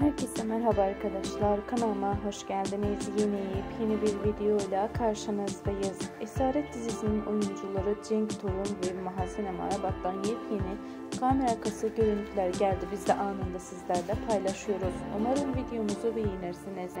Herkese merhaba arkadaşlar. Kanalıma hoş geldiniz. Yeni yeni bir videoyla karşınızdayız. Esaret dizisinin oyuncuları Cenk Torun ve Mahasene Marabat'tan yepyeni kamera arkası görüntüler geldi. Biz de anında sizlerle paylaşıyoruz. Umarım videomuzu beğenirsiniz.